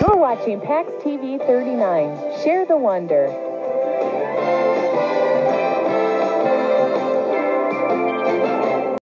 You're watching PAX TV 39. Share the wonder.